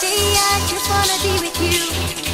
day I just wanna be with you.